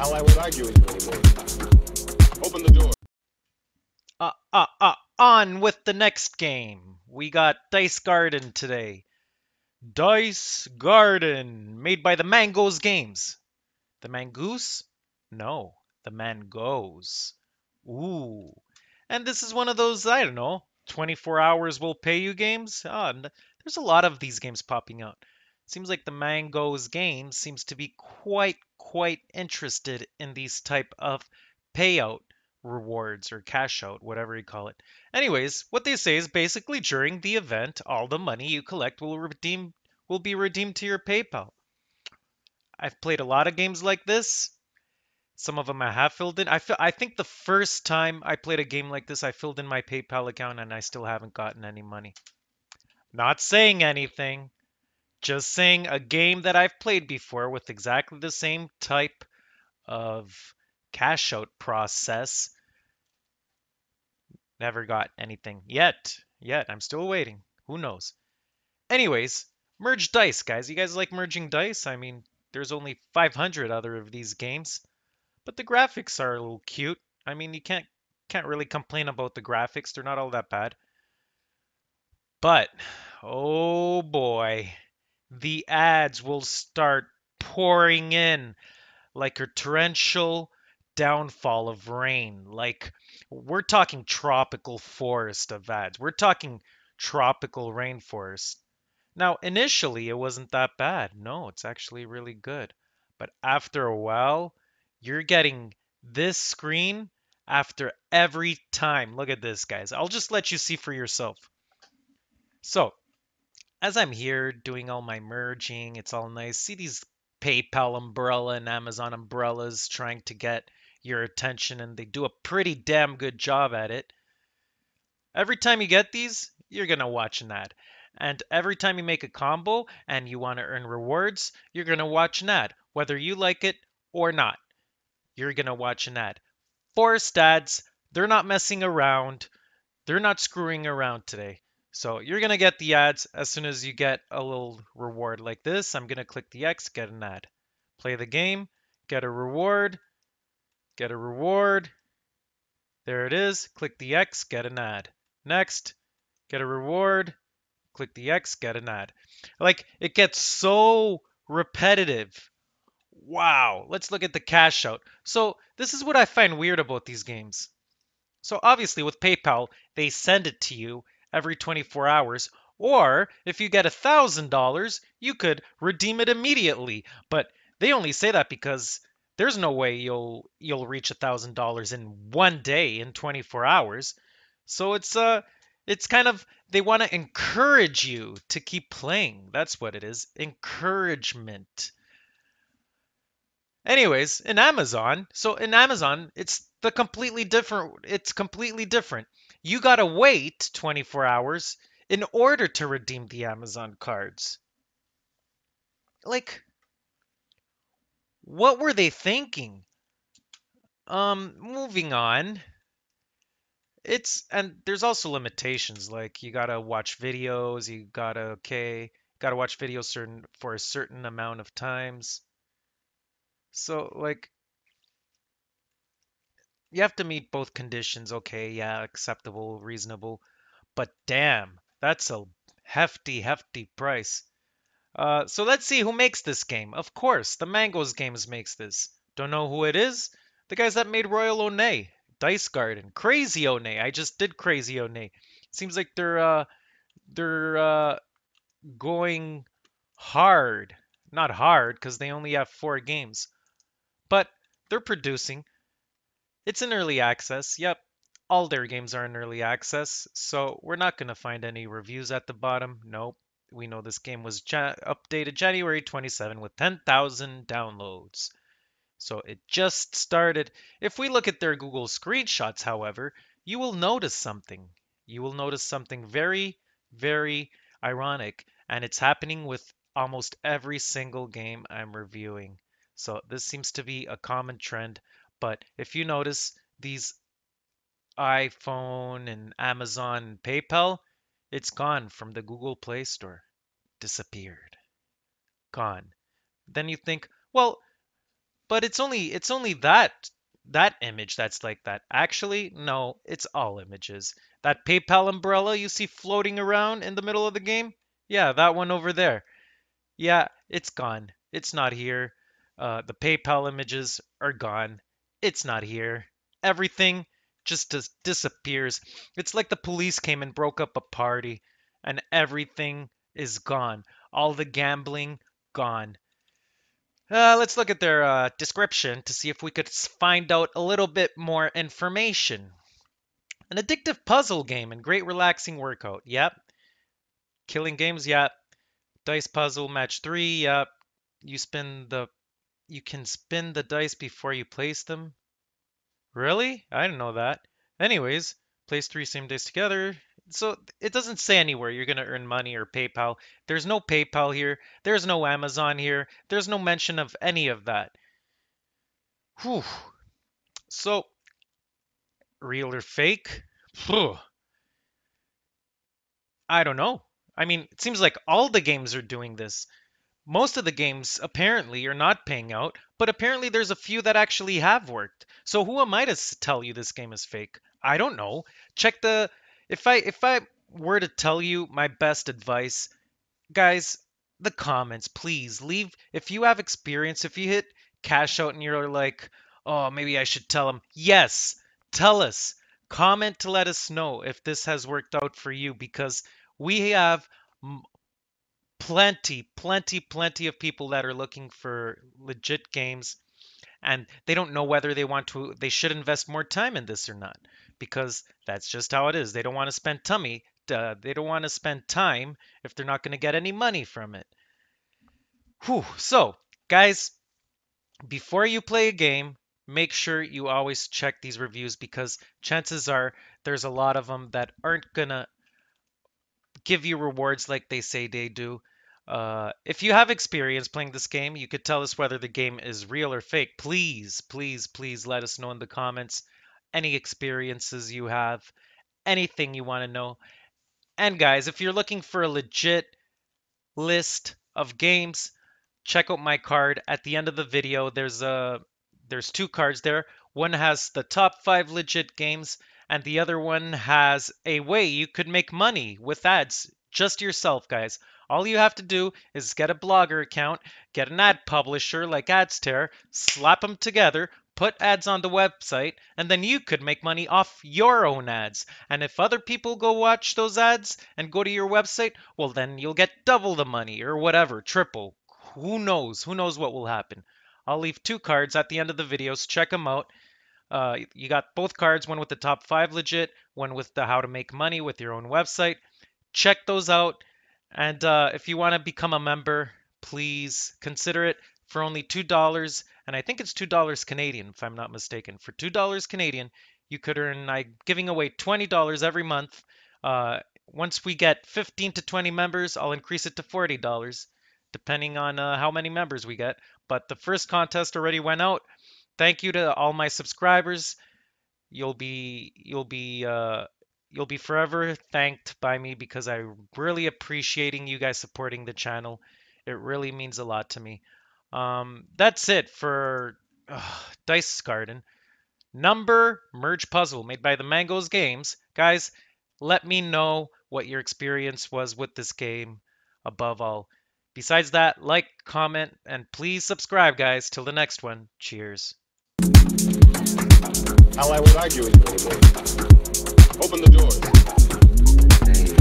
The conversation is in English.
ally won't argue with you anymore. Open the door. Uh, uh, uh, on with the next game. We got Dice Garden today. Dice Garden, made by the Mangoes Games. The Mangoose? No, the Mangoes. Ooh. And this is one of those, I don't know, 24 hours will pay you games. Ah, there's a lot of these games popping out. Seems like the Mangoes game seems to be quite, quite interested in these type of payout rewards or cash out, whatever you call it. Anyways, what they say is basically during the event, all the money you collect will redeem will be redeemed to your PayPal. I've played a lot of games like this. Some of them I have filled in. I feel, I think the first time I played a game like this, I filled in my PayPal account and I still haven't gotten any money. Not saying anything. Just saying a game that I've played before with exactly the same type of cash out process. Never got anything yet. Yet. I'm still waiting. Who knows? Anyways, merge dice, guys. You guys like merging dice? I mean, there's only 500 other of these games, but the graphics are a little cute. I mean, you can't can't really complain about the graphics. They're not all that bad. But oh boy, the ads will start pouring in like a torrential downfall of rain. Like we're talking tropical forest of ads. We're talking tropical rainforest. Now, initially, it wasn't that bad. No, it's actually really good. But after a while, you're getting this screen after every time. Look at this, guys. I'll just let you see for yourself. So, as I'm here doing all my merging, it's all nice. See these PayPal umbrella and Amazon umbrellas trying to get your attention, and they do a pretty damn good job at it. Every time you get these, you're going to watch an ad. And every time you make a combo and you want to earn rewards, you're going to watch an ad, whether you like it or not. You're going to watch an ad. Forest ads, they're not messing around. They're not screwing around today. So you're going to get the ads as soon as you get a little reward like this. I'm going to click the X, get an ad. Play the game, get a reward, get a reward. There it is. Click the X, get an ad. Next, get a reward. Click the X, get an ad. Like, it gets so repetitive. Wow. Let's look at the cash out. So, this is what I find weird about these games. So, obviously, with PayPal, they send it to you every 24 hours. Or, if you get $1,000, you could redeem it immediately. But they only say that because there's no way you'll you'll reach a thousand dollars in one day in 24 hours. So it's uh it's kind of they want to encourage you to keep playing. That's what it is. Encouragement. Anyways, in Amazon, so in Amazon, it's the completely different it's completely different. You got to wait 24 hours in order to redeem the Amazon cards. Like what were they thinking? Um, moving on. It's and there's also limitations like you gotta watch videos, you gotta okay, gotta watch videos certain for a certain amount of times. So like you have to meet both conditions. Okay, yeah, acceptable, reasonable. But damn, that's a hefty, hefty price. Uh, so let's see who makes this game. Of course, the Mangoes Games makes this. Don't know who it is? The guys that made Royal One, Dice Garden, Crazy One. I just did Crazy One. Seems like they're uh, they're uh, going hard. Not hard because they only have four games, but they're producing. It's in early access. Yep, all their games are in early access, so we're not going to find any reviews at the bottom. Nope we know this game was ja updated January 27 with 10,000 downloads. So it just started. If we look at their Google screenshots, however, you will notice something. You will notice something very, very ironic, and it's happening with almost every single game I'm reviewing. So this seems to be a common trend, but if you notice these iPhone and Amazon and PayPal, it's gone from the Google Play Store. Disappeared. Gone. Then you think, well, but it's only it's only that that image that's like that. Actually, no, it's all images. That PayPal umbrella you see floating around in the middle of the game? Yeah, that one over there. Yeah, it's gone. It's not here. Uh, the PayPal images are gone. It's not here. Everything just dis- disappears. It's like the police came and broke up a party and everything is gone. All the gambling gone. Uh, let's look at their uh, description to see if we could find out a little bit more information. An addictive puzzle game and great relaxing workout. Yep. Killing games. Yep. Dice puzzle match three. Yep. You spin the. You can spin the dice before you place them. Really? I didn't know that. Anyways, place three same dice together. So it doesn't say anywhere you're going to earn money or PayPal. There's no PayPal here. There's no Amazon here. There's no mention of any of that. Whew. So, real or fake? Phew. I don't know. I mean, it seems like all the games are doing this. Most of the games apparently are not paying out, but apparently there's a few that actually have worked. So who am I to tell you this game is fake? I don't know. Check the if I if I were to tell you my best advice, guys, the comments, please leave if you have experience, if you hit cash out and you're like, "Oh, maybe I should tell them." Yes, tell us. Comment to let us know if this has worked out for you because we have plenty, plenty, plenty of people that are looking for legit games and they don't know whether they want to they should invest more time in this or not because that's just how it is. They don't want to spend tummy. Uh, they don't want to spend time if they're not going to get any money from it. Whew. So, guys, before you play a game, make sure you always check these reviews because chances are there's a lot of them that aren't going to give you rewards like they say they do. Uh, if you have experience playing this game, you could tell us whether the game is real or fake. Please, please, please let us know in the comments any experiences you have, anything you want to know. And guys, if you're looking for a legit list of games, check out my card. At the end of the video, there's a there's two cards there. One has the top 5 legit games and the other one has a way you could make money with ads just yourself, guys. All you have to do is get a blogger account, get an ad publisher like AdsTer, slap them together, put ads on the website, and then you could make money off your own ads. And if other people go watch those ads and go to your website, well, then you'll get double the money or whatever, triple. Who knows? Who knows what will happen? I'll leave two cards at the end of the videos. Check them out. Uh, you got both cards, one with the top five legit, one with the how to make money with your own website. Check those out. And uh, if you want to become a member, please consider it for only $2. And I think it's $2 Canadian, if I'm not mistaken. For $2 Canadian, you could earn, I'm giving away $20 every month. Uh, once we get 15 to 20 members, I'll increase it to $40, depending on uh, how many members we get. But the first contest already went out. Thank you to all my subscribers. You'll be you'll be uh, you'll be forever thanked by me because I'm really appreciating you guys supporting the channel. It really means a lot to me. Um, that's it for uh, Dice Garden. Number Merge Puzzle made by the Mangoes Games. Guys, let me know what your experience was with this game above all. Besides that, like, comment, and please subscribe, guys. Till the next one. Cheers how I was arguing for the boy. Open the doors.